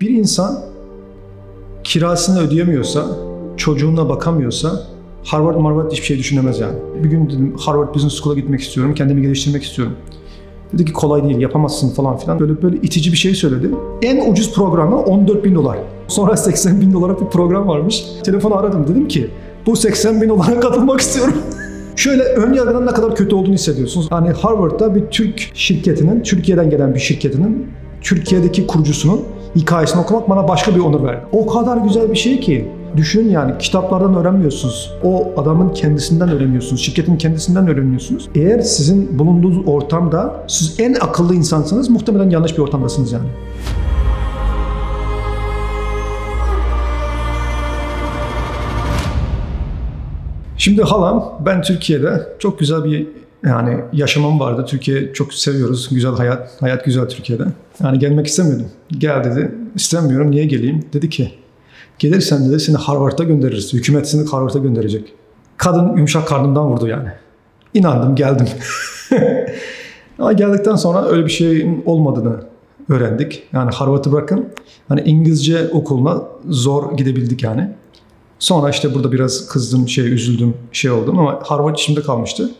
Bir insan kirasını ödeyemiyorsa, çocuğuna bakamıyorsa Harvard Harvard hiçbir şey düşünemez yani. Bir gün dedim Harvard Business School'a gitmek istiyorum, kendimi geliştirmek istiyorum. Dedi ki kolay değil, yapamazsın falan filan. Böyle böyle itici bir şey söyledi. En ucuz programı 14 bin dolar. Sonra 80 bin dolara bir program varmış. Telefonu aradım dedim ki bu 80 bin dolara katılmak istiyorum. Şöyle ön yargıdan ne kadar kötü olduğunu hissediyorsunuz. Hani Harvard'da bir Türk şirketinin, Türkiye'den gelen bir şirketinin, Türkiye'deki kurucusunun hikayesini okumak bana başka bir onur verdi. O kadar güzel bir şey ki. Düşün yani kitaplardan öğrenmiyorsunuz. O adamın kendisinden öğreniyorsunuz. Şirketin kendisinden öğreniyorsunuz. Eğer sizin bulunduğunuz ortamda siz en akıllı insansanız muhtemelen yanlış bir ortamdasınız yani. Şimdi halam ben Türkiye'de çok güzel bir yani yaşamam vardı. Türkiye çok seviyoruz. Güzel hayat. Hayat güzel Türkiye'de. Yani gelmek istemiyordum. Gel dedi. İstemiyorum. Niye geleyim? Dedi ki gelirsen dedi seni Harvard'a göndeririz. Hükümet seni Harvard'a gönderecek. Kadın yumuşak karnımdan vurdu yani. İnandım geldim. Ama geldikten sonra öyle bir şeyin olmadığını öğrendik. Yani Harvard'ı bırakın. Hani İngilizce okuluna zor gidebildik yani. Sonra işte burada biraz kızdım, şey üzüldüm, şey oldum ama Harvard içimde kalmıştı.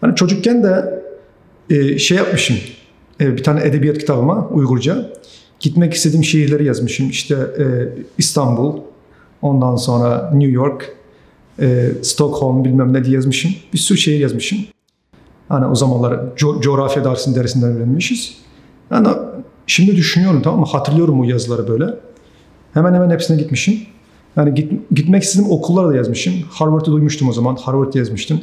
Hani çocukken de e, şey yapmışım. E, bir tane edebiyat kitabıma Uygurca. Gitmek istediğim şehirleri yazmışım. İşte e, İstanbul, ondan sonra New York, e, Stockholm bilmem ne diye yazmışım. Bir sürü şehir yazmışım. Hani o zamanlar co- coğrafya dersinin dersinden öğrenmişiz. Yani şimdi düşünüyorum tamam mı? Hatırlıyorum o yazıları böyle. Hemen hemen hepsine gitmişim. Yani git, gitmek istediğim okullara da yazmışım. Harvard'ı duymuştum o zaman. Harvard yazmıştım.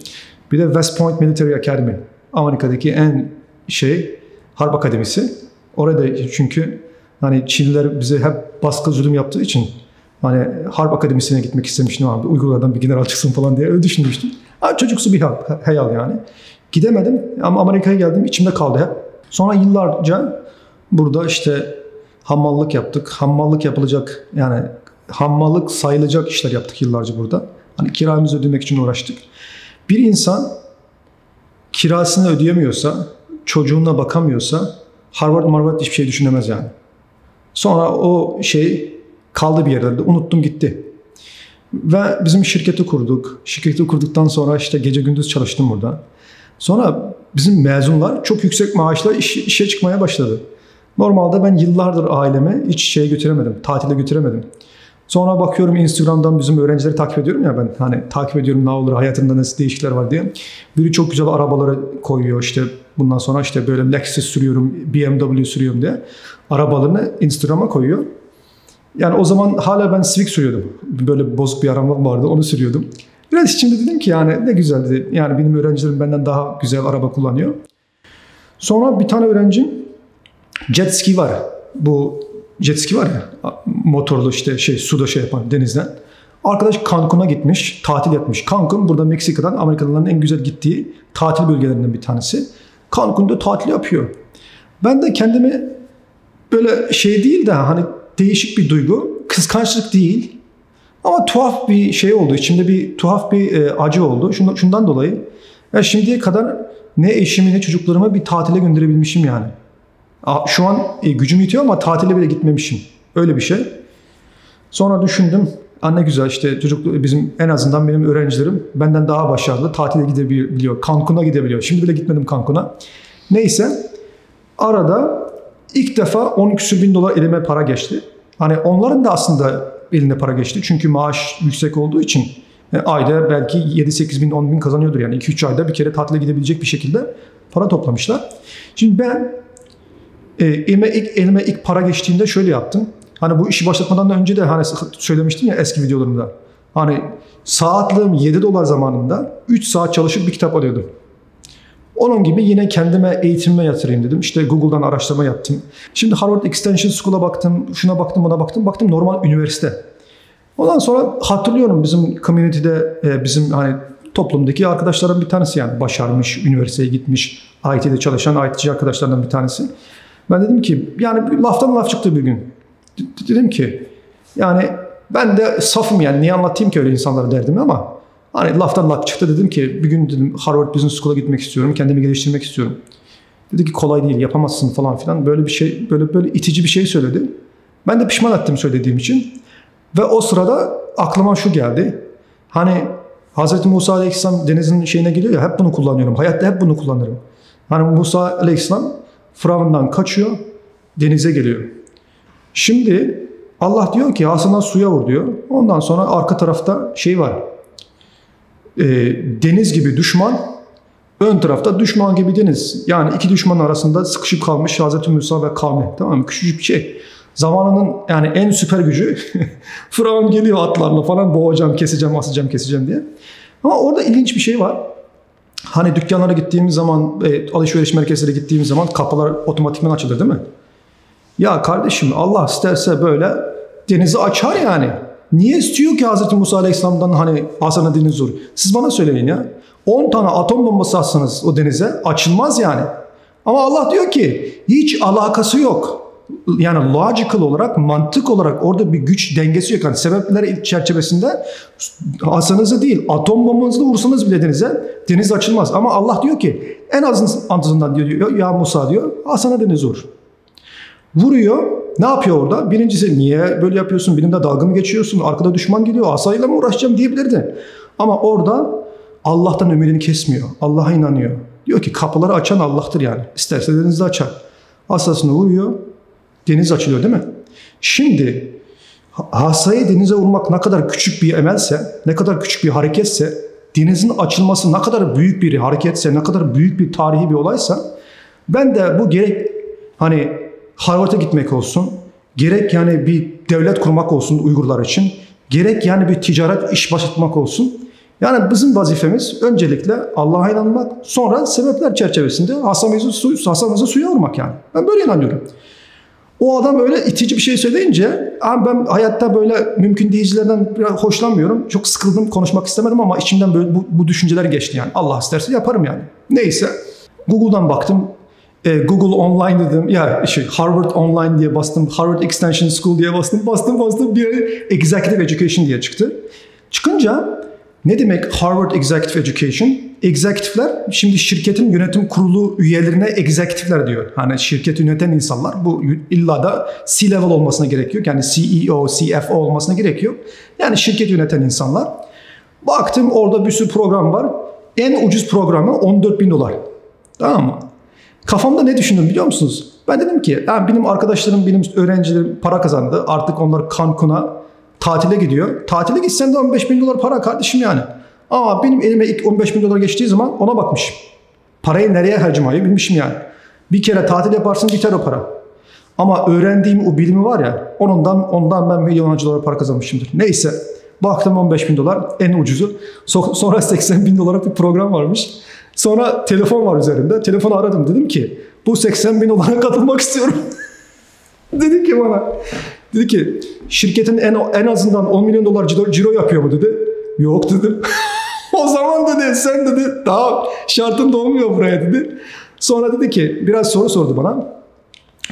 Bir de West Point Military Academy. Amerika'daki en şey Harp Akademisi. Orada çünkü hani Çinliler bize hep baskı zulüm yaptığı için hani Harp Akademisi'ne gitmek istemiştim abi. Uygurlardan bir general çıksın falan diye öyle düşünmüştüm. Abi çocuksu bir hayal yani. Gidemedim ama Amerika'ya geldim içimde kaldı hep. Sonra yıllarca burada işte hammallık yaptık. Hammallık yapılacak yani hammallık sayılacak işler yaptık yıllarca burada. Hani kiramızı ödemek için uğraştık. Bir insan kirasını ödeyemiyorsa, çocuğuna bakamıyorsa Harvard Harvard hiçbir şey düşünemez yani. Sonra o şey kaldı bir yerde. Unuttum gitti. Ve bizim şirketi kurduk. Şirketi kurduktan sonra işte gece gündüz çalıştım burada. Sonra bizim mezunlar çok yüksek maaşla iş, işe çıkmaya başladı. Normalde ben yıllardır ailemi hiç şeye götüremedim, tatile götüremedim. Sonra bakıyorum Instagram'dan bizim öğrencileri takip ediyorum ya ben hani takip ediyorum ne olur hayatında nasıl değişiklikler var diye. Biri çok güzel arabaları koyuyor işte bundan sonra işte böyle Lexus sürüyorum, BMW sürüyorum diye. Arabalarını Instagram'a koyuyor. Yani o zaman hala ben Civic sürüyordum. Böyle bozuk bir arabam vardı onu sürüyordum. Biraz içimde dedim ki yani ne güzel dedi. Yani benim öğrencilerim benden daha güzel araba kullanıyor. Sonra bir tane öğrencim jet ski var. Bu jet ski var ya motorlu işte şey suda şey yapan denizden. Arkadaş Cancun'a gitmiş, tatil yapmış. Cancun burada Meksika'dan Amerikalıların en güzel gittiği tatil bölgelerinden bir tanesi. Cancun'da tatil yapıyor. Ben de kendimi böyle şey değil de hani değişik bir duygu, kıskançlık değil ama tuhaf bir şey oldu. İçimde bir tuhaf bir e, acı oldu. Şundan, şundan dolayı ya şimdiye kadar ne eşimi ne çocuklarımı bir tatile gönderebilmişim yani. Şu an e, gücüm yetiyor ama tatile bile gitmemişim. Öyle bir şey. Sonra düşündüm. Anne güzel işte çocuk bizim en azından benim öğrencilerim benden daha başarılı. Tatile gidebiliyor. Cancun'a gidebiliyor. Şimdi bile gitmedim Cancun'a. Neyse arada ilk defa 10 küsür bin dolar elime para geçti. Hani onların da aslında eline para geçti. Çünkü maaş yüksek olduğu için e, ayda belki 7-8 bin 10 bin kazanıyordur. Yani 2-3 ayda bir kere tatile gidebilecek bir şekilde para toplamışlar. Şimdi ben e, elime, ilk, elime ilk para geçtiğinde şöyle yaptım. Hani bu işi başlatmadan da önce de hani söylemiştim ya eski videolarımda. Hani saatlığım 7 dolar zamanında 3 saat çalışıp bir kitap alıyordum. Onun gibi yine kendime eğitimime yatırayım dedim. İşte Google'dan araştırma yaptım. Şimdi Harvard Extension School'a baktım, şuna baktım, buna baktım. Baktım normal üniversite. Ondan sonra hatırlıyorum bizim community'de e, bizim hani toplumdaki arkadaşlarım bir tanesi yani başarmış, üniversiteye gitmiş, IT'de çalışan IT'ci arkadaşlarından bir tanesi. Ben dedim ki yani laftan laf çıktı bir gün. Dedim ki yani ben de safım yani niye anlatayım ki öyle insanlara derdimi ama hani laftan laf çıktı dedim ki bir gün dedim Harvard Business School'a gitmek istiyorum. Kendimi geliştirmek istiyorum. Dedi ki kolay değil yapamazsın falan filan. Böyle bir şey böyle böyle itici bir şey söyledi. Ben de pişman ettim söylediğim için. Ve o sırada aklıma şu geldi. Hani Hz. Musa Aleyhisselam denizin şeyine geliyor ya hep bunu kullanıyorum. Hayatta hep bunu kullanırım. Hani Musa Aleyhisselam Firavun'dan kaçıyor, denize geliyor. Şimdi Allah diyor ki asından suya vur diyor. Ondan sonra arka tarafta şey var. E, deniz gibi düşman, ön tarafta düşman gibi deniz. Yani iki düşman arasında sıkışıp kalmış Hazreti Musa ve kavmi. Tamam mı? Küçücük bir şey. Zamanının yani en süper gücü Firavun geliyor atlarla falan boğacağım, keseceğim, asacağım, keseceğim diye. Ama orada ilginç bir şey var. Hani dükkanlara gittiğimiz zaman, e, alışveriş merkezlere gittiğimiz zaman kapılar otomatikman açılır değil mi? Ya kardeşim Allah isterse böyle denizi açar yani. Niye istiyor ki Hz. Musa Aleyhisselam'dan hani Hasan'a deniz zor? Siz bana söyleyin ya. 10 tane atom bombası atsanız o denize açılmaz yani. Ama Allah diyor ki hiç alakası yok. Yani logical olarak, mantık olarak orada bir güç dengesi yok. Yani sebepler çerçevesinde alsanız değil, atom bombanızla vursanız bile denize deniz açılmaz. Ama Allah diyor ki en azından diyor ya Musa diyor Hasan'a deniz vur. Vuruyor. Ne yapıyor orada? Birincisi niye böyle yapıyorsun? Benimle dalga mı geçiyorsun? Arkada düşman geliyor. Asayla mı uğraşacağım diyebilirdi. Ama orada Allah'tan ümidini kesmiyor. Allah'a inanıyor. Diyor ki kapıları açan Allah'tır yani. İsterse denizde açar. Asasını vuruyor. Deniz açılıyor değil mi? Şimdi hasayı denize vurmak ne kadar küçük bir emelse, ne kadar küçük bir hareketse, denizin açılması ne kadar büyük bir hareketse, ne kadar büyük bir tarihi bir olaysa, ben de bu gerek hani Harvard'a gitmek olsun, gerek yani bir devlet kurmak olsun Uygurlar için, gerek yani bir ticaret iş başlatmak olsun. Yani bizim vazifemiz öncelikle Allah'a inanmak, sonra sebepler çerçevesinde hasamızı, su, hasamızı suya vurmak yani. Ben böyle inanıyorum. O adam öyle itici bir şey söyleyince ben hayatta böyle mümkün değilcilerden biraz hoşlanmıyorum. Çok sıkıldım konuşmak istemedim ama içimden böyle bu, bu düşünceler geçti yani. Allah isterse yaparım yani. Neyse Google'dan baktım. E, Google Online dedim. Ya şey Harvard Online diye bastım. Harvard Extension School diye bastım. Bastım bastım bir Executive Education diye çıktı. Çıkınca ne demek Harvard Executive Education? Executive'ler şimdi şirketin yönetim kurulu üyelerine executive'ler diyor. Hani şirket yöneten insanlar bu illa da C-level olmasına gerekiyor. Yani CEO, CFO olmasına gerekiyor. Yani şirket yöneten insanlar. Baktım orada bir sürü program var. En ucuz programı 14 bin dolar. Tamam mı? Kafamda ne düşündüm biliyor musunuz? Ben dedim ki yani benim arkadaşlarım, benim öğrencilerim para kazandı. Artık onlar Cancun'a tatile gidiyor. Tatile gitsen de 15 bin dolar para kardeşim yani. Ama benim elime ilk 15 bin dolar geçtiği zaman ona bakmışım. Parayı nereye harcamayı bilmişim yani. Bir kere tatil yaparsın biter o para. Ama öğrendiğim o bilimi var ya ondan ondan ben milyonlarca dolar para kazanmışımdır. Neyse baktım 15 bin dolar en ucuzu. Sonra 80 bin dolara bir program varmış. Sonra telefon var üzerinde. Telefonu aradım dedim ki bu 80 bin dolara katılmak istiyorum. dedi ki bana dedi ki şirketin en, en azından 10 milyon dolar ciro, ciro yapıyor mu dedi. Yok dedim. o zaman dedi sen dedi daha şartın dolmuyor buraya dedi. Sonra dedi ki biraz soru sordu bana.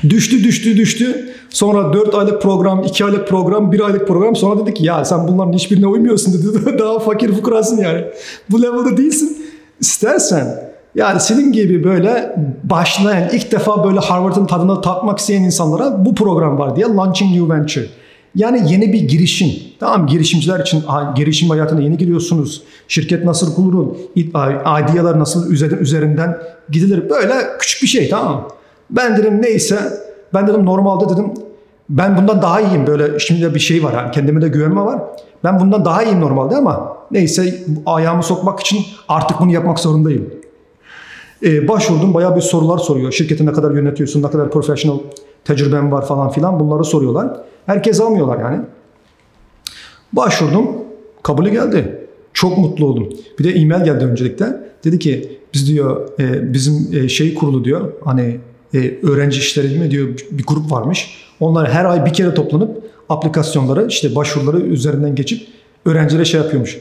Düştü düştü düştü. Sonra 4 aylık program, 2 aylık program, 1 aylık program. Sonra dedi ki ya sen bunların hiçbirine uymuyorsun dedi. Daha fakir fukurasın yani. Bu level'da değilsin. İstersen yani senin gibi böyle başlayan ilk defa böyle Harvard'ın tadına tatmak isteyen insanlara bu program var diye Launching New Venture. Yani yeni bir girişim. Tamam girişimciler için girişim hayatına yeni giriyorsunuz. Şirket nasıl kurulur? Idealar nasıl üzerinden gidilir? Böyle küçük bir şey tamam Ben dedim neyse. Ben dedim normalde dedim ben bundan daha iyiyim. Böyle şimdi bir şey var. Yani kendime de güvenme var. Ben bundan daha iyiyim normalde ama neyse ayağımı sokmak için artık bunu yapmak zorundayım. Ee, başvurdum. Bayağı bir sorular soruyor. Şirketi ne kadar yönetiyorsun, ne kadar professional tecrüben var falan filan bunları soruyorlar. Herkes almıyorlar yani. Başvurdum. Kabulü geldi. Çok mutlu oldum. Bir de e-mail geldi öncelikle. Dedi ki biz diyor e, bizim e, şey kurulu diyor hani e, öğrenci işleri mi diyor bir grup varmış. Onlar her ay bir kere toplanıp aplikasyonları işte başvuruları üzerinden geçip öğrencilere şey yapıyormuş.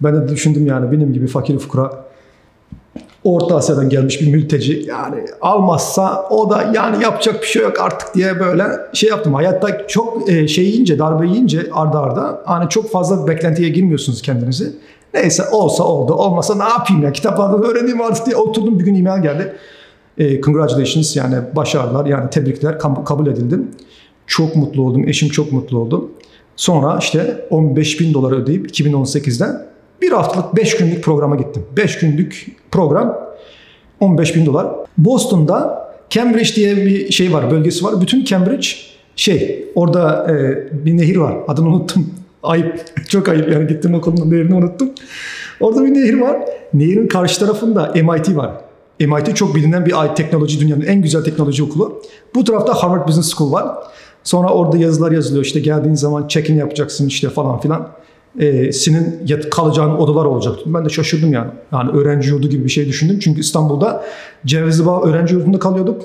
Ben de düşündüm yani benim gibi fakir fukara Orta Asya'dan gelmiş bir mülteci yani almazsa o da yani yapacak bir şey yok artık diye böyle şey yaptım. Hayatta çok e, şey yiyince darbe yiyince arda arda hani çok fazla beklentiye girmiyorsunuz kendinizi. Neyse olsa oldu olmasa ne yapayım ya kitaplardan öğreneyim artık diye oturdum bir gün email geldi. E, congratulations yani başarılar yani tebrikler kabul edildim. Çok mutlu oldum. Eşim çok mutlu oldu. Sonra işte 15 bin dolar ödeyip 2018'den bir haftalık 5 günlük programa gittim. 5 günlük program 15 bin dolar. Boston'da Cambridge diye bir şey var, bölgesi var. Bütün Cambridge şey, orada e, bir nehir var. Adını unuttum. Ayıp. Çok ayıp yani gittim okulun nehirini unuttum. Orada bir nehir var. Nehirin karşı tarafında MIT var. MIT çok bilinen bir teknoloji dünyanın en güzel teknoloji okulu. Bu tarafta Harvard Business School var. Sonra orada yazılar yazılıyor. İşte geldiğin zaman check-in yapacaksın işte falan filan. Ee, senin yat, kalacağın odalar olacak. Ben de şaşırdım yani. Yani öğrenci yurdu gibi bir şey düşündüm. Çünkü İstanbul'da Cevizlibağ öğrenci yurdunda kalıyorduk.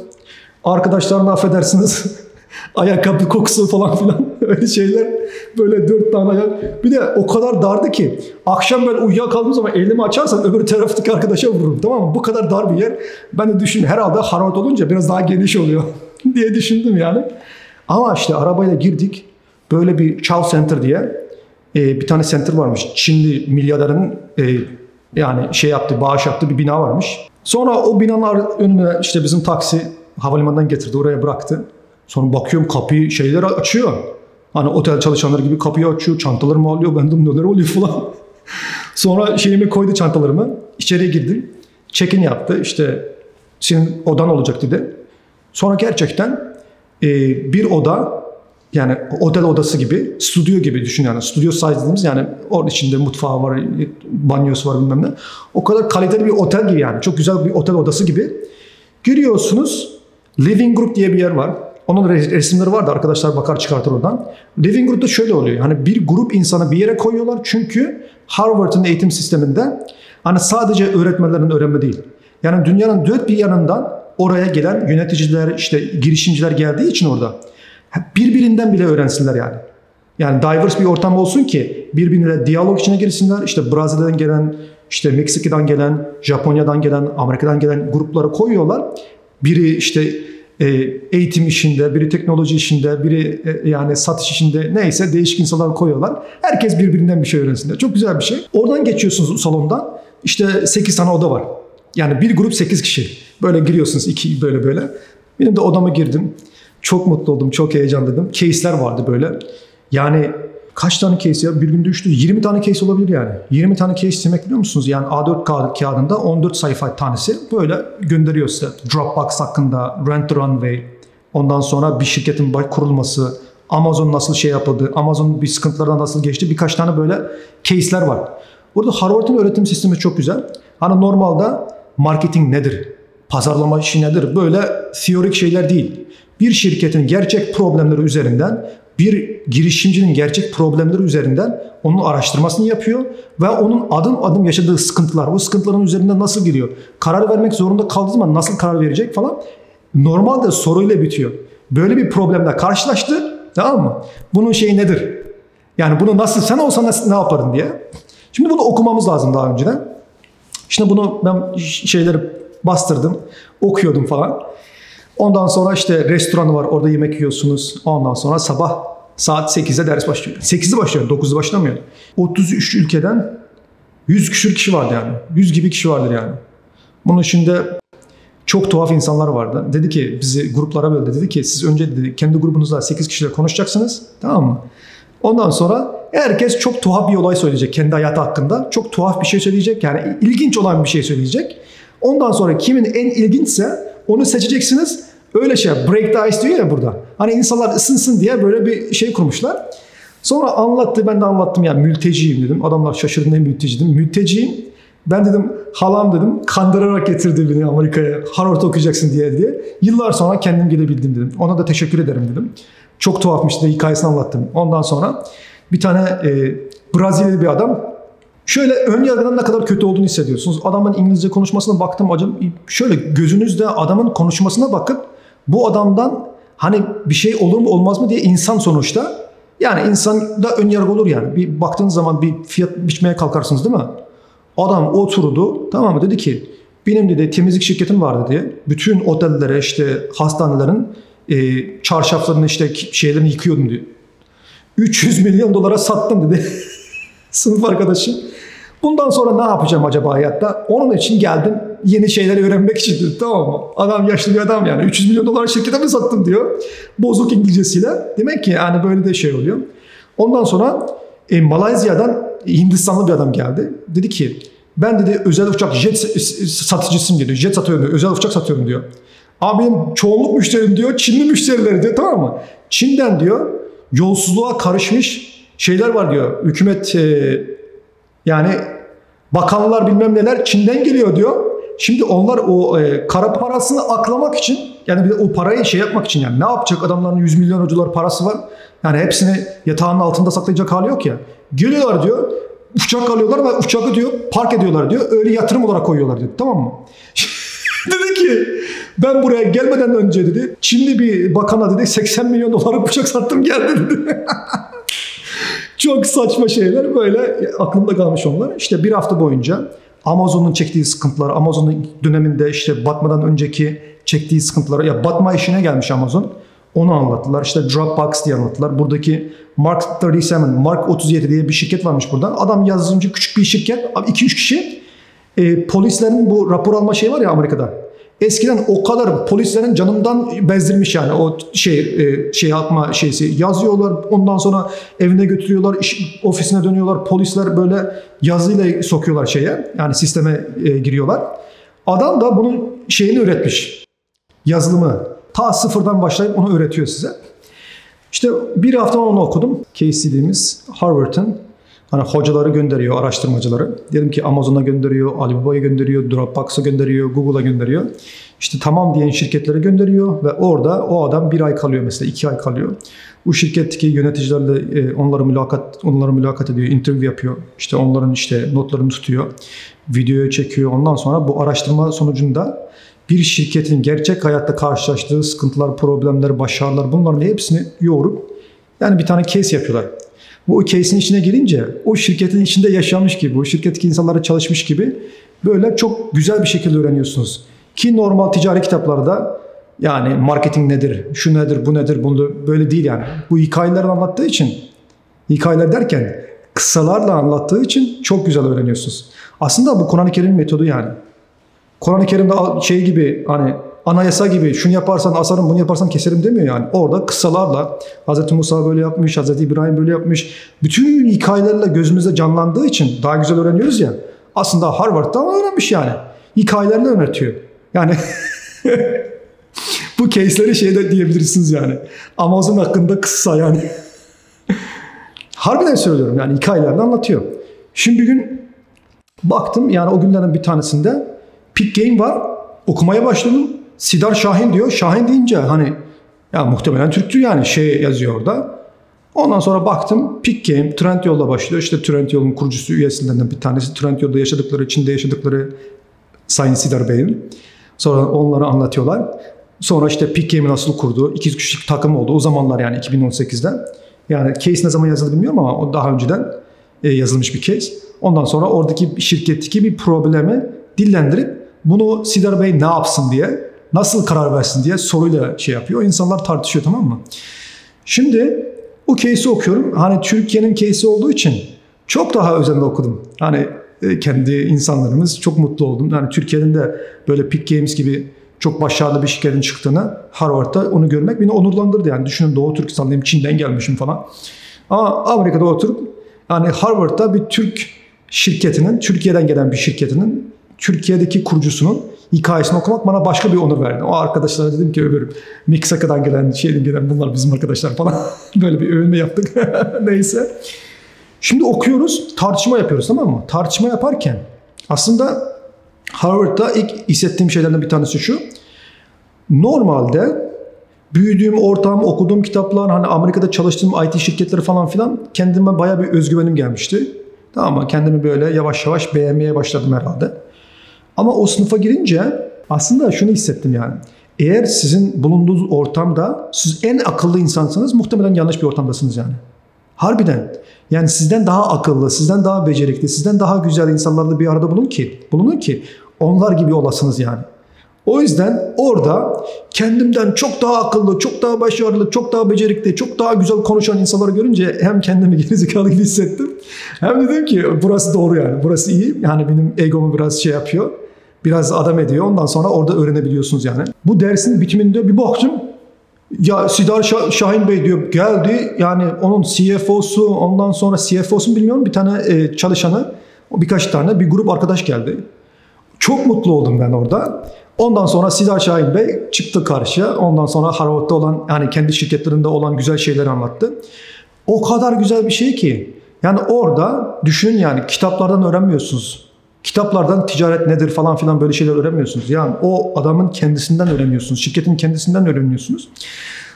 Arkadaşlarına affedersiniz ayakkabı kokusu falan filan öyle şeyler. Böyle dört tane ayak. Bir de o kadar dardı ki akşam ben uyuyakaldığım zaman elimi açarsam öbür taraftaki arkadaşa vururum tamam mı? Bu kadar dar bir yer. Ben de düşün herhalde Harvard olunca biraz daha geniş oluyor diye düşündüm yani. Ama işte arabayla girdik. Böyle bir Chow Center diye e, bir tane center varmış. Çinli milyarderin e, yani şey yaptı, bağış yaptı bir bina varmış. Sonra o binanın önüne işte bizim taksi havalimanından getirdi, oraya bıraktı. Sonra bakıyorum kapıyı şeyler açıyor. Hani otel çalışanları gibi kapıyı açıyor, çantalarımı alıyor, ben de neler oluyor falan. Sonra şeyimi koydu çantalarımı, içeriye girdim. Check-in yaptı, işte senin odan olacak dedi. Sonra gerçekten e, bir oda yani otel odası gibi, stüdyo gibi düşün yani. Stüdyo size dediğimiz yani orada içinde mutfağı var, banyosu var bilmem ne. O kadar kaliteli bir otel gibi yani. Çok güzel bir otel odası gibi. Giriyorsunuz. Living Group diye bir yer var. Onun resimleri vardı arkadaşlar bakar çıkartır oradan. Living Group'ta şöyle oluyor. Hani bir grup insanı bir yere koyuyorlar çünkü Harvard'ın eğitim sisteminde hani sadece öğretmenlerin öğrenme değil. Yani dünyanın dört bir yanından oraya gelen yöneticiler işte girişimciler geldiği için orada birbirinden bile öğrensinler yani. Yani diverse bir ortam olsun ki birbirine diyalog içine girsinler. İşte Brezilya'dan gelen, işte Meksika'dan gelen, Japonya'dan gelen, Amerika'dan gelen grupları koyuyorlar. Biri işte e, eğitim işinde, biri teknoloji işinde, biri e, yani satış işinde neyse değişik insanlar koyuyorlar. Herkes birbirinden bir şey öğrensinler. Çok güzel bir şey. Oradan geçiyorsunuz salondan. İşte 8 tane oda var. Yani bir grup 8 kişi. Böyle giriyorsunuz iki böyle böyle. Benim de odama girdim. Çok mutlu oldum, çok heyecanladım. Case'ler vardı böyle. Yani kaç tane case ya? Bir günde 3 20 tane case olabilir yani. 20 tane case demek biliyor musunuz? Yani A4 kağıt, kağıdında 14 sayfa tanesi böyle gönderiyor size. Dropbox hakkında, Rent Runway, ondan sonra bir şirketin kurulması, Amazon nasıl şey yapıldı, Amazon bir sıkıntılardan nasıl geçti birkaç tane böyle case'ler var. Burada Harvard'ın öğretim sistemi çok güzel. Hani normalde marketing nedir? Pazarlama işi nedir? Böyle teorik şeyler değil bir şirketin gerçek problemleri üzerinden bir girişimcinin gerçek problemleri üzerinden onun araştırmasını yapıyor ve onun adım adım yaşadığı sıkıntılar, o sıkıntıların üzerinden nasıl gidiyor, karar vermek zorunda kaldığı zaman nasıl karar verecek falan normalde soruyla bitiyor. Böyle bir problemle karşılaştı tamam mı? Bunun şeyi nedir? Yani bunu nasıl sen olsan nasıl, ne yapardın diye. Şimdi bunu okumamız lazım daha önceden. Şimdi bunu ben şeyleri bastırdım, okuyordum falan. Ondan sonra işte restoranı var orada yemek yiyorsunuz. Ondan sonra sabah saat 8'de ders başlıyor. 8'de başlıyor 9'da başlamıyor. 33 ülkeden 100 küsür kişi vardı yani. 100 gibi kişi vardır yani. Bunun içinde çok tuhaf insanlar vardı. Dedi ki bizi gruplara böldü. Dedi ki siz önce dedi, kendi grubunuzla 8 kişiyle konuşacaksınız. Tamam mı? Ondan sonra herkes çok tuhaf bir olay söyleyecek kendi hayatı hakkında. Çok tuhaf bir şey söyleyecek. Yani ilginç olan bir şey söyleyecek. Ondan sonra kimin en ilginçse onu seçeceksiniz. Öyle şey break the ice diyor ya burada. Hani insanlar ısınsın diye böyle bir şey kurmuşlar. Sonra anlattı ben de anlattım ya mülteciyim dedim. Adamlar şaşırdı ne mülteci dedim. Mülteciyim. Ben dedim halam dedim kandırarak getirdi beni Amerika'ya Harvard okuyacaksın diye diye. Yıllar sonra kendim gelebildim dedim. Ona da teşekkür ederim dedim. Çok tuhafmış da hikayesini anlattım. Ondan sonra bir tane e, Brezilyalı bir adam Şöyle ön yargının ne kadar kötü olduğunu hissediyorsunuz. Adamın İngilizce konuşmasına baktım hocam. Şöyle gözünüzde adamın konuşmasına bakıp bu adamdan hani bir şey olur mu olmaz mı diye insan sonuçta. Yani insan da ön yargı olur yani. Bir baktığınız zaman bir fiyat biçmeye kalkarsınız değil mi? Adam oturdu tamam mı dedi ki benim dedi temizlik şirketim vardı diye bütün otellere işte hastanelerin e, çarşaflarını işte şeylerini yıkıyordum diyor. 300 milyon dolara sattım dedi. Sınıf arkadaşım. Bundan sonra ne yapacağım acaba hayatta? Onun için geldim Yeni şeyleri öğrenmek için dedi tamam mı? Adam yaşlı bir adam yani 300 milyon dolar şirkete mi sattım diyor. Bozuk İngilizcesiyle. Demek ki yani böyle de şey oluyor. Ondan sonra e, Malezya'dan Hindistanlı bir adam geldi. Dedi ki ben dedi özel uçak jet satıcısıyım diyor. Jet satıyorum diyor. Özel uçak satıyorum diyor. Abi benim çoğunluk müşterim diyor. Çinli müşterileri diyor tamam mı? Çin'den diyor yolsuzluğa karışmış şeyler var diyor. Hükümet e, yani bakanlar bilmem neler Çin'den geliyor diyor. Şimdi onlar o e, kara parasını aklamak için yani bir de o parayı şey yapmak için yani ne yapacak adamların 100 milyon dolar parası var. Yani hepsini yatağın altında saklayacak hali yok ya. Geliyorlar diyor uçak alıyorlar ve uçağı diyor park ediyorlar diyor. Öyle yatırım olarak koyuyorlar diyor. Tamam mı? dedi ki ben buraya gelmeden önce dedi Çinli bir bakana dedi 80 milyon dolara uçak sattım geldi dedi. Çok saçma şeyler böyle aklımda kalmış onlar. İşte bir hafta boyunca Amazon'un çektiği sıkıntılar, Amazon'un döneminde işte batmadan önceki çektiği sıkıntıları, ya batma işine gelmiş Amazon. Onu anlattılar. İşte Dropbox diye anlattılar. Buradaki Mark 37, Mark 37 diye bir şirket varmış burada. Adam yazılımcı küçük bir şirket. 2-3 kişi e, polislerin bu rapor alma şeyi var ya Amerika'da. Eskiden o kadar polislerin canından bezdirmiş yani o şey e, şey atma şeysi yazıyorlar ondan sonra evine götürüyorlar iş, ofisine dönüyorlar polisler böyle yazıyla sokuyorlar şeye yani sisteme e, giriyorlar. Adam da bunun şeyini üretmiş yazılımı ta sıfırdan başlayıp onu öğretiyor size. İşte bir hafta onu okudum. KCD'miz Harvard'ın Hani hocaları gönderiyor, araştırmacıları. Diyelim ki Amazon'a gönderiyor, Alibaba'ya gönderiyor, Dropbox'a gönderiyor, Google'a gönderiyor. İşte tamam diyen şirketlere gönderiyor ve orada o adam bir ay kalıyor mesela, iki ay kalıyor. Bu şirketteki yöneticilerle e, onları mülakat onları mülakat ediyor, interview yapıyor. İşte onların işte notlarını tutuyor, videoya çekiyor. Ondan sonra bu araştırma sonucunda bir şirketin gerçek hayatta karşılaştığı sıkıntılar, problemler, başarılar bunların hepsini yoğurup yani bir tane case yapıyorlar. Bu case'in içine girince o şirketin içinde yaşamış gibi, o şirketteki insanlara çalışmış gibi böyle çok güzel bir şekilde öğreniyorsunuz. Ki normal ticari kitaplarda yani marketing nedir, şu nedir, bu nedir, bunu böyle değil yani. Bu hikayeleri anlattığı için, hikayeler derken kısalarla anlattığı için çok güzel öğreniyorsunuz. Aslında bu Kur'an-ı Kerim metodu yani. Kur'an-ı Kerim'de şey gibi hani anayasa gibi şunu yaparsan asarım bunu yaparsan keserim demiyor yani. Orada kıssalarla Hz. Musa böyle yapmış, Hz. İbrahim böyle yapmış. Bütün hikayelerle gözümüzde canlandığı için daha güzel öğreniyoruz ya. Aslında Harvard'da öğrenmiş yani. Hikayelerle öğretiyor. Yani bu case'leri şeyde diyebilirsiniz yani. Amazon hakkında kıssa yani. Harbiden söylüyorum yani hikayelerle anlatıyor. Şimdi bir gün baktım yani o günlerin bir tanesinde Pick Game var. Okumaya başladım. Sidar Şahin diyor. Şahin deyince hani ya muhtemelen Türktür yani şey yazıyor orada. Ondan sonra baktım Pick Game Trendyol'la başlıyor. İşte Trendyol'un kurucusu üyesinden bir tanesi. Trendyol'da yaşadıkları, Çin'de yaşadıkları Sayın Sidar Bey'in. Sonra onları anlatıyorlar. Sonra işte Pick Game'i nasıl kurdu. İki kişilik takım oldu. O zamanlar yani 2018'de. Yani case ne zaman yazıldı bilmiyorum ama o daha önceden e, yazılmış bir case. Ondan sonra oradaki şirketteki bir problemi dillendirip bunu Sidar Bey ne yapsın diye nasıl karar versin diye soruyla şey yapıyor. İnsanlar tartışıyor tamam mı? Şimdi bu case'i okuyorum. Hani Türkiye'nin case'i olduğu için çok daha özenle okudum. Hani e, kendi insanlarımız çok mutlu oldum. Yani Türkiye'nin de böyle Pick Games gibi çok başarılı bir şirketin çıktığını Harvard'da onu görmek beni onurlandırdı. Yani düşünün Doğu Türkistan'dayım, Çin'den gelmişim falan. Ama Amerika'da oturup yani Harvard'da bir Türk şirketinin, Türkiye'den gelen bir şirketinin, Türkiye'deki kurucusunun hikayesini okumak bana başka bir onur verdi. O arkadaşlara dedim ki öbürüm Meksika'dan gelen, şeyden gelen bunlar bizim arkadaşlar falan. Böyle bir övünme yaptık. Neyse. Şimdi okuyoruz, tartışma yapıyoruz tamam mı? Tartışma yaparken aslında Harvard'da ilk hissettiğim şeylerden bir tanesi şu. Normalde büyüdüğüm ortam, okuduğum kitaplar, hani Amerika'da çalıştığım IT şirketleri falan filan kendime baya bir özgüvenim gelmişti. Tamam mı? Kendimi böyle yavaş yavaş beğenmeye başladım herhalde. Ama o sınıfa girince aslında şunu hissettim yani. Eğer sizin bulunduğunuz ortamda siz en akıllı insansanız muhtemelen yanlış bir ortamdasınız yani. Harbiden. Yani sizden daha akıllı, sizden daha becerikli, sizden daha güzel insanlarla bir arada bulun ki, bulunun ki onlar gibi olasınız yani. O yüzden orada kendimden çok daha akıllı, çok daha başarılı, çok daha becerikli, çok daha güzel konuşan insanları görünce hem kendimi gerizekalı gibi hissettim. Hem dedim ki burası doğru yani, burası iyi. Yani benim egomu biraz şey yapıyor Biraz adam ediyor. Ondan sonra orada öğrenebiliyorsunuz yani. Bu dersin bitiminde bir baktım. Ya Sidar Şah- Şahin Bey diyor geldi. Yani onun CFO'su ondan sonra CFO'su bilmiyorum bir tane e, çalışanı birkaç tane bir grup arkadaş geldi. Çok mutlu oldum ben orada. Ondan sonra Sidar Şahin Bey çıktı karşıya. Ondan sonra Harvard'da olan yani kendi şirketlerinde olan güzel şeyleri anlattı. O kadar güzel bir şey ki. Yani orada düşünün yani kitaplardan öğrenmiyorsunuz. Kitaplardan ticaret nedir falan filan böyle şeyler öğrenmiyorsunuz. Yani o adamın kendisinden öğreniyorsunuz. Şirketin kendisinden öğreniyorsunuz.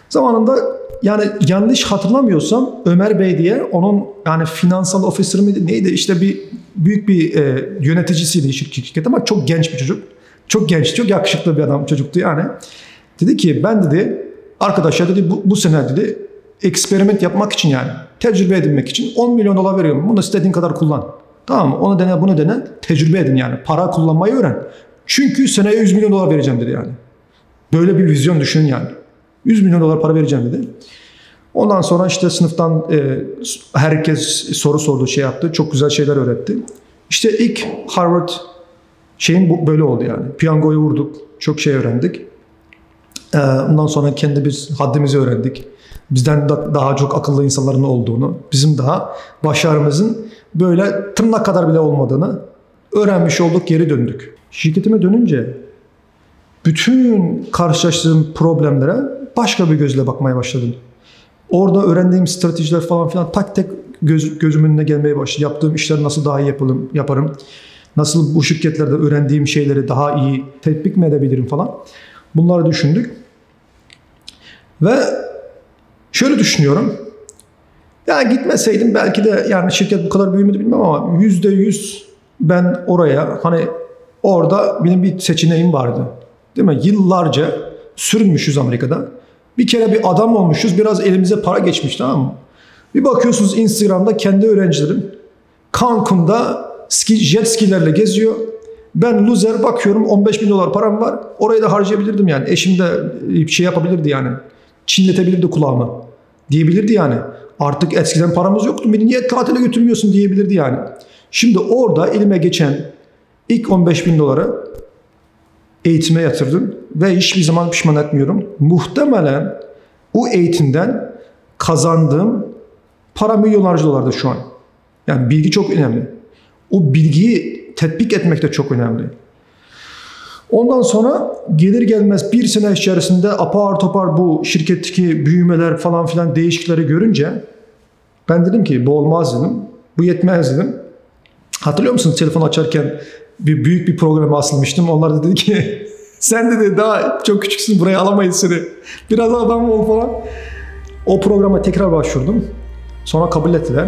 Zamanında yani yanlış hatırlamıyorsam Ömer Bey diye onun yani finansal officer mıydı neydi işte bir büyük bir e, yöneticisiydi şirket ama çok genç bir çocuk. Çok genç, çok yakışıklı bir adam çocuktu yani. Dedi ki ben dedi arkadaşlar dedi bu, bu sene dedi eksperiment yapmak için yani tecrübe edinmek için 10 milyon dolar veriyorum. Bunu istediğin kadar kullan. Tamam mı? Onu dene bunu dene tecrübe edin yani. Para kullanmayı öğren. Çünkü seneye 100 milyon dolar vereceğim dedi yani. Böyle bir vizyon düşünün yani. 100 milyon dolar para vereceğim dedi. Ondan sonra işte sınıftan e, herkes soru sordu, şey yaptı. Çok güzel şeyler öğretti. İşte ilk Harvard şeyin bu, böyle oldu yani. Piyangoyu vurduk. Çok şey öğrendik. Ee, ondan sonra kendi biz haddimizi öğrendik. Bizden da, daha çok akıllı insanların olduğunu, bizim daha başarımızın böyle tırnak kadar bile olmadığını öğrenmiş olduk, geri döndük. Şirketime dönünce bütün karşılaştığım problemlere başka bir gözle bakmaya başladım. Orada öğrendiğim stratejiler falan filan tak tek göz, gözümün önüne gelmeye başladı. Yaptığım işleri nasıl daha iyi yapalım, yaparım. Nasıl bu şirketlerde öğrendiğim şeyleri daha iyi tetbik mi edebilirim falan. Bunları düşündük. Ve şöyle düşünüyorum. Ya gitmeseydim belki de yani şirket bu kadar büyümedi bilmem ama yüzde yüz ben oraya hani orada benim bir seçeneğim vardı. Değil mi? Yıllarca sürünmüşüz Amerika'da. Bir kere bir adam olmuşuz. Biraz elimize para geçmiş tamam mı? Bir bakıyorsunuz Instagram'da kendi öğrencilerim Cancun'da ski, jet skilerle geziyor. Ben loser bakıyorum 15 bin dolar param var. Orayı da harcayabilirdim yani. Eşim de şey yapabilirdi yani. Çinletebilirdi kulağımı. Diyebilirdi yani. Artık eskiden paramız yoktu. Beni niye tatile götürmüyorsun diyebilirdi yani. Şimdi orada elime geçen ilk 15 bin doları eğitime yatırdım ve hiçbir zaman pişman etmiyorum. Muhtemelen o eğitimden kazandığım para milyonlarca dolarda şu an. Yani bilgi çok önemli. O bilgiyi tetbik etmek de çok önemli. Ondan sonra gelir gelmez bir sene içerisinde apar topar bu şirketteki büyümeler falan filan değişiklikleri görünce ben dedim ki bu olmaz dedim. Bu yetmez dedim. Hatırlıyor musunuz telefon açarken bir büyük bir programa asılmıştım. Onlar da dedi ki sen dedi daha çok küçüksün buraya alamayız seni. Biraz adam ol falan. O programa tekrar başvurdum. Sonra kabul ettiler.